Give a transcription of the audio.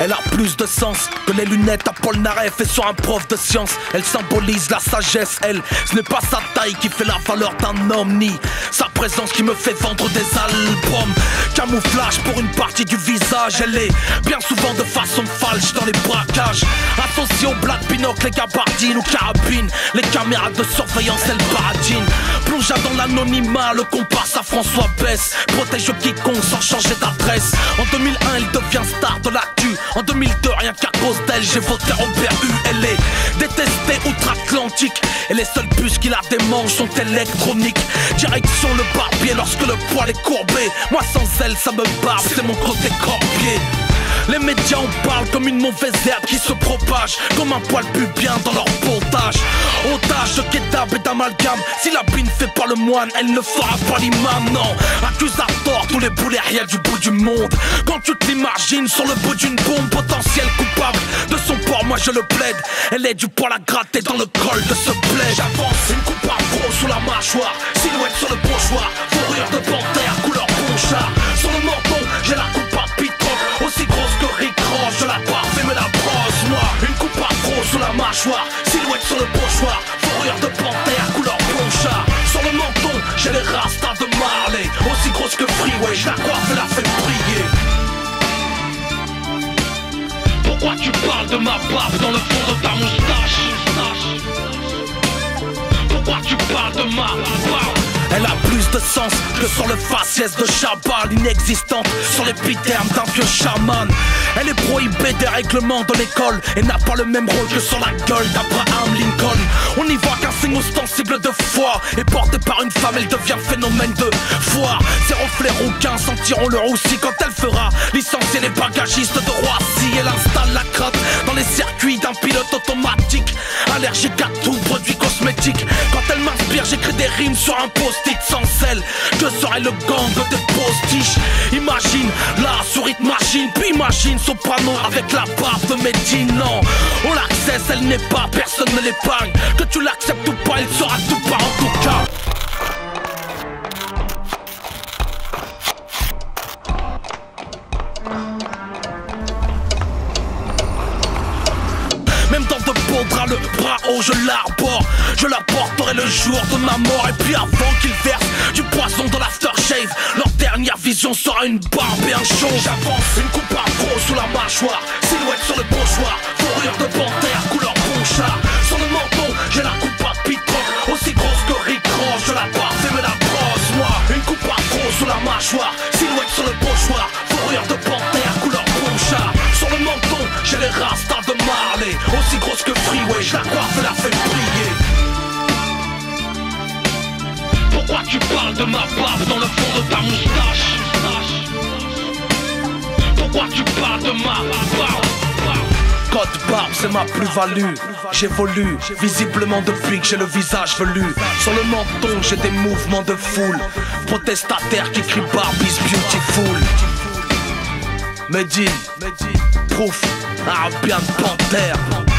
Elle a plus de sens que les lunettes à Paul Naref et sur un prof de science. Elle symbolise la sagesse, elle. Ce n'est pas sa taille qui fait la valeur d'un homme, ni sa présence qui me fait vendre des albums. Camouflage pour une partie du visage, elle est bien souvent de façon falche dans les braquages. Associée au black les gabardines ou carabines, les caméras de surveillance, elle paradine. Plongea dans l'anonymat, le comparse à François Bess. Protège quiconque sans changer d'adresse. En 2001, elle devient star de l'actu. En 2002, rien qu'à cause d'elle, j'ai voté Robert U. Elle est détestée outre-Atlantique. Et les seules puces qui la démangent sont électroniques. Direction le barbier lorsque le poil est courbé. Moi sans elle, ça me barbe, c'est mon côté corbier. Les médias en parlent comme une mauvaise herbe qui se propage Comme un poil pubien dans leur pontage Otage de kebab et d'amalgame. Si la bine fait pas le moine, elle ne fera pas l'imam, non. Accuse à tort tous les boulets réels du bout du monde. Quand tu te sur le bout d'une bombe Potentiel coupable de son port, moi je le plaide. Elle est du poil à gratter dans le col de ce bled. J'avance, une coupe à gros sous la mâchoire. Silhouette sur le pochoir, fourrure Silhouette sur le pochoir, fourrure de panthère, couleur ponchard Sur le menton, j'ai les rastas de Marley Aussi grosse que Freeway, je la coiffe et la fais briller. Pourquoi tu parles de ma barbe dans le fond de ta moustache? Pourquoi tu parles de ma barbe? Elle a plus de sens que sur le faciès de Chabal Inexistante sur l'épiderme d'un vieux chaman. Elle est prohibée des règlements de l'école Et n'a pas le même rôle que sur la gueule d'Abraham Lincoln. On n'y voit qu'un signe ostensible de foi Et portée par une femme elle devient phénomène de foire Ses reflets rouquins sentiront le roussi Quand elle fera licencier les bagagistes de Roissy. Elle installe la crotte dans les circuits d'un pilote automatique Allergique à tout produit cosmétique. Quand elle j'écris des rimes sur un post sans sel. Que serait le gang des postiches Imagine la souris de machine. Puis imagine soprano avec la barbe de Medine. Non, on l'accesse, elle n'est pas, personne ne l'épargne. Que tu l'acceptes ou pas, elle sera tout pas en tout cas le bras haut, je l'arbore. Je la porterai le jour de ma mort. Et puis avant qu'ils versent du poison dans l'aftershave, leur dernière vision sera une barbe et un show. J'avance, une coupe à gros sous la mâchoire. Silhouette sur le pochoir, fourrure de panthère, couleur ponchard. Sur le menton, j'ai la coupe à pitron. Aussi grosse que Rick Ross, je la et me la brosse. Moi, une coupe à gros sous la mâchoire. Freeway, je la coiffe la fais briller. Pourquoi tu parles de ma barbe dans le fond de ta moustache? Pourquoi tu parles de ma barbe? Code barbe, c'est ma plus-value. J'évolue, visiblement depuis que j'ai le visage velu. Sur le menton, j'ai des mouvements de foule. Protestataires qui crient Barbie's beautiful. Medine, proof, Arabian Panther.